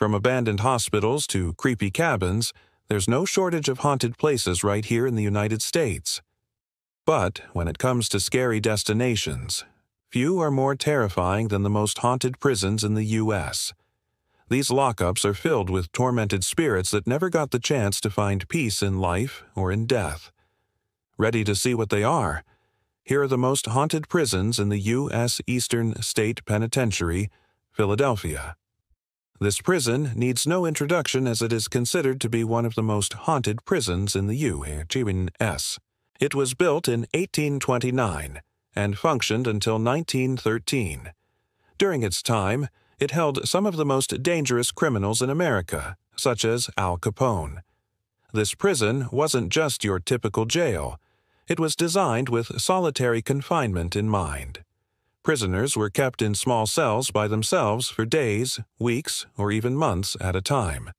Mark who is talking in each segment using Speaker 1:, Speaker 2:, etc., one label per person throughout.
Speaker 1: From abandoned hospitals to creepy cabins, there's no shortage of haunted places right here in the United States. But when it comes to scary destinations, few are more terrifying than the most haunted prisons in the U.S. These lockups are filled with tormented spirits that never got the chance to find peace in life or in death. Ready to see what they are? Here are the most haunted prisons in the U.S. Eastern State Penitentiary, Philadelphia. This prison needs no introduction as it is considered to be one of the most haunted prisons in the U.S. It was built in 1829 and functioned until 1913. During its time, it held some of the most dangerous criminals in America, such as Al Capone. This prison wasn't just your typical jail. It was designed with solitary confinement in mind. Prisoners were kept in small cells by themselves for days, weeks, or even months at a time.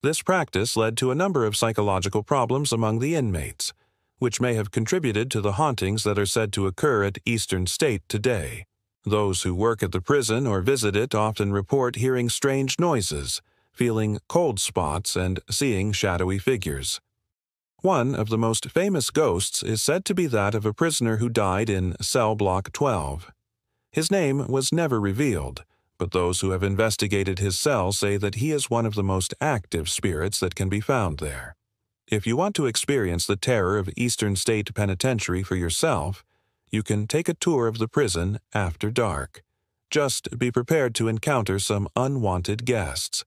Speaker 1: This practice led to a number of psychological problems among the inmates, which may have contributed to the hauntings that are said to occur at Eastern State today. Those who work at the prison or visit it often report hearing strange noises, feeling cold spots, and seeing shadowy figures. One of the most famous ghosts is said to be that of a prisoner who died in cell block 12. His name was never revealed, but those who have investigated his cell say that he is one of the most active spirits that can be found there. If you want to experience the terror of Eastern State Penitentiary for yourself, you can take a tour of the prison after dark. Just be prepared to encounter some unwanted guests.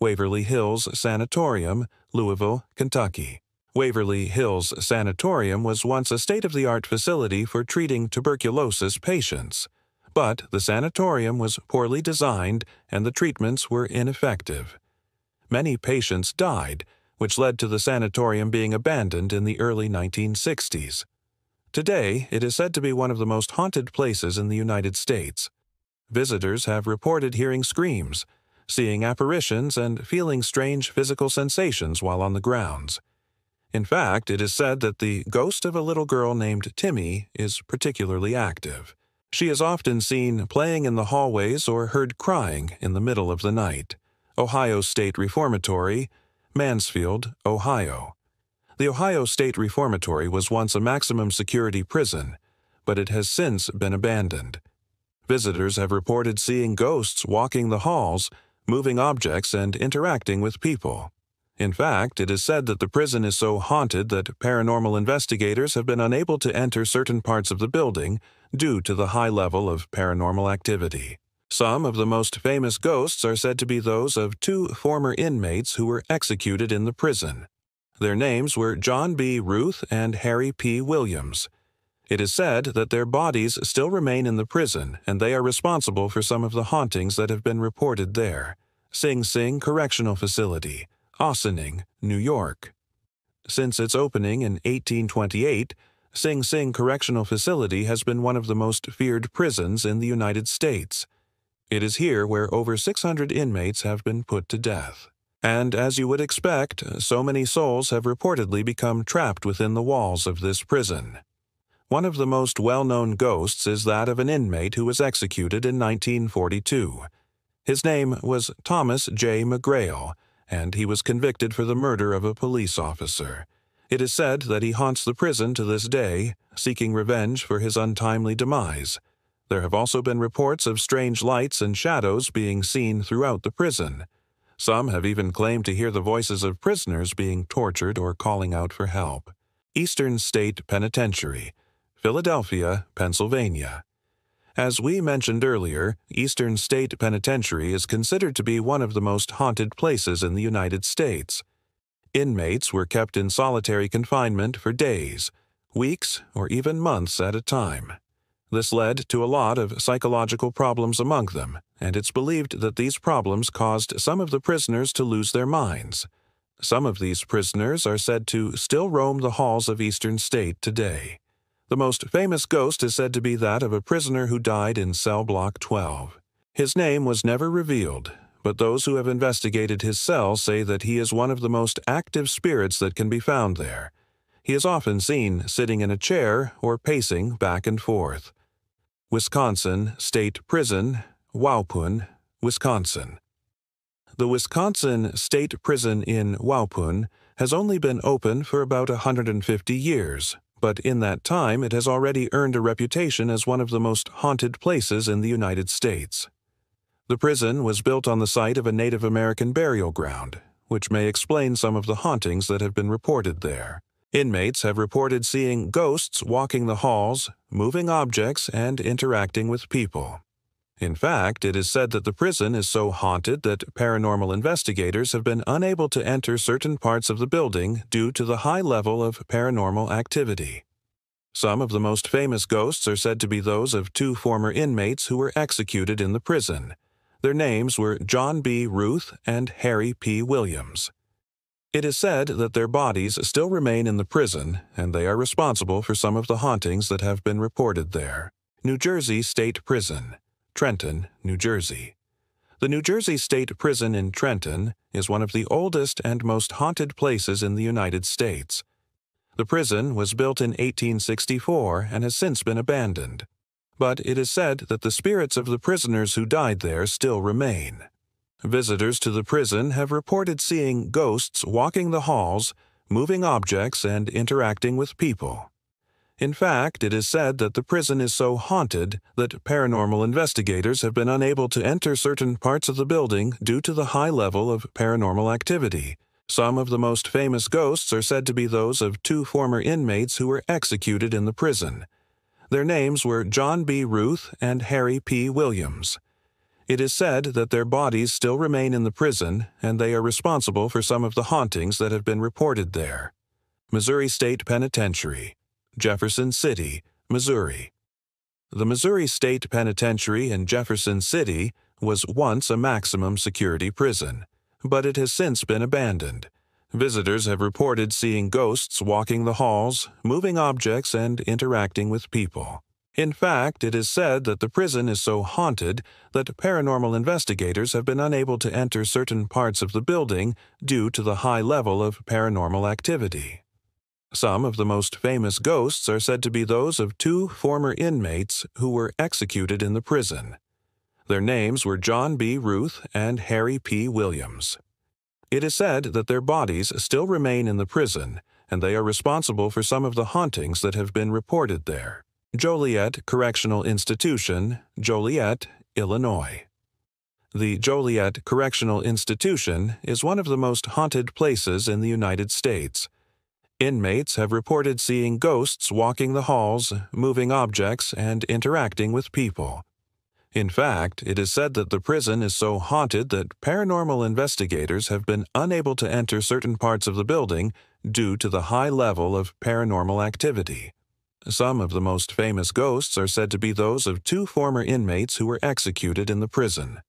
Speaker 1: Waverly Hills Sanatorium, Louisville, Kentucky. Waverly Hills Sanatorium was once a state of the art facility for treating tuberculosis patients. But the sanatorium was poorly designed and the treatments were ineffective. Many patients died, which led to the sanatorium being abandoned in the early 1960s. Today, it is said to be one of the most haunted places in the United States. Visitors have reported hearing screams, seeing apparitions, and feeling strange physical sensations while on the grounds. In fact, it is said that the ghost of a little girl named Timmy is particularly active. She is often seen playing in the hallways or heard crying in the middle of the night. Ohio State Reformatory, Mansfield, Ohio. The Ohio State Reformatory was once a maximum security prison, but it has since been abandoned. Visitors have reported seeing ghosts walking the halls, moving objects, and interacting with people. In fact, it is said that the prison is so haunted that paranormal investigators have been unable to enter certain parts of the building due to the high level of paranormal activity. Some of the most famous ghosts are said to be those of two former inmates who were executed in the prison. Their names were John B. Ruth and Harry P. Williams. It is said that their bodies still remain in the prison and they are responsible for some of the hauntings that have been reported there. Sing Sing Correctional Facility, Ossining, New York. Since its opening in 1828, Sing Sing Correctional Facility has been one of the most feared prisons in the United States. It is here where over 600 inmates have been put to death. And as you would expect, so many souls have reportedly become trapped within the walls of this prison. One of the most well-known ghosts is that of an inmate who was executed in 1942. His name was Thomas J. McGrail, and he was convicted for the murder of a police officer. It is said that he haunts the prison to this day, seeking revenge for his untimely demise. There have also been reports of strange lights and shadows being seen throughout the prison. Some have even claimed to hear the voices of prisoners being tortured or calling out for help. Eastern State Penitentiary, Philadelphia, Pennsylvania. As we mentioned earlier, Eastern State Penitentiary is considered to be one of the most haunted places in the United States. Inmates were kept in solitary confinement for days, weeks, or even months at a time. This led to a lot of psychological problems among them, and it's believed that these problems caused some of the prisoners to lose their minds. Some of these prisoners are said to still roam the halls of Eastern State today. The most famous ghost is said to be that of a prisoner who died in cell block 12. His name was never revealed, but those who have investigated his cell say that he is one of the most active spirits that can be found there. He is often seen sitting in a chair or pacing back and forth. Wisconsin State Prison, Waupun, Wisconsin. The Wisconsin State Prison in Waupun has only been open for about 150 years, but in that time it has already earned a reputation as one of the most haunted places in the United States. The prison was built on the site of a Native American burial ground, which may explain some of the hauntings that have been reported there. Inmates have reported seeing ghosts walking the halls, moving objects, and interacting with people. In fact, it is said that the prison is so haunted that paranormal investigators have been unable to enter certain parts of the building due to the high level of paranormal activity. Some of the most famous ghosts are said to be those of two former inmates who were executed in the prison. Their names were John B. Ruth and Harry P. Williams. It is said that their bodies still remain in the prison, and they are responsible for some of the hauntings that have been reported there. New Jersey State Prison Trenton, New Jersey. The New Jersey State Prison in Trenton is one of the oldest and most haunted places in the United States. The prison was built in 1864 and has since been abandoned. But it is said that the spirits of the prisoners who died there still remain. Visitors to the prison have reported seeing ghosts walking the halls, moving objects, and interacting with people. In fact, it is said that the prison is so haunted that paranormal investigators have been unable to enter certain parts of the building due to the high level of paranormal activity. Some of the most famous ghosts are said to be those of two former inmates who were executed in the prison. Their names were John B. Ruth and Harry P. Williams. It is said that their bodies still remain in the prison and they are responsible for some of the hauntings that have been reported there. Missouri State Penitentiary Jefferson City, Missouri. The Missouri State Penitentiary in Jefferson City was once a maximum security prison, but it has since been abandoned. Visitors have reported seeing ghosts walking the halls, moving objects, and interacting with people. In fact, it is said that the prison is so haunted that paranormal investigators have been unable to enter certain parts of the building due to the high level of paranormal activity. Some of the most famous ghosts are said to be those of two former inmates who were executed in the prison. Their names were John B. Ruth and Harry P. Williams. It is said that their bodies still remain in the prison, and they are responsible for some of the hauntings that have been reported there. Joliet Correctional Institution, Joliet, Illinois. The Joliet Correctional Institution is one of the most haunted places in the United States. Inmates have reported seeing ghosts walking the halls, moving objects, and interacting with people. In fact, it is said that the prison is so haunted that paranormal investigators have been unable to enter certain parts of the building due to the high level of paranormal activity. Some of the most famous ghosts are said to be those of two former inmates who were executed in the prison.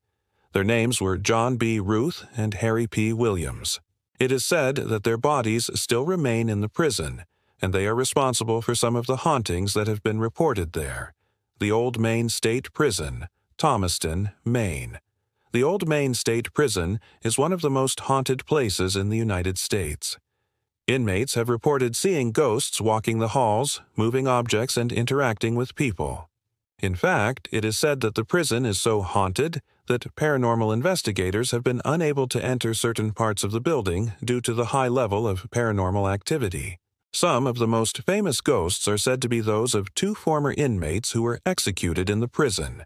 Speaker 1: Their names were John B. Ruth and Harry P. Williams. It is said that their bodies still remain in the prison, and they are responsible for some of the hauntings that have been reported there. The Old Maine State Prison, Thomaston, Maine. The Old Maine State Prison is one of the most haunted places in the United States. Inmates have reported seeing ghosts walking the halls, moving objects, and interacting with people. In fact, it is said that the prison is so haunted that paranormal investigators have been unable to enter certain parts of the building due to the high level of paranormal activity. Some of the most famous ghosts are said to be those of two former inmates who were executed in the prison.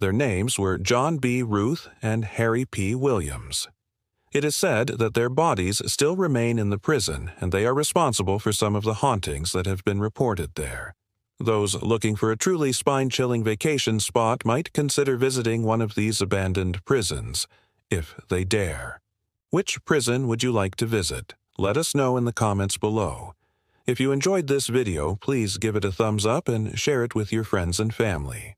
Speaker 1: Their names were John B. Ruth and Harry P. Williams. It is said that their bodies still remain in the prison and they are responsible for some of the hauntings that have been reported there. Those looking for a truly spine-chilling vacation spot might consider visiting one of these abandoned prisons, if they dare. Which prison would you like to visit? Let us know in the comments below. If you enjoyed this video, please give it a thumbs up and share it with your friends and family.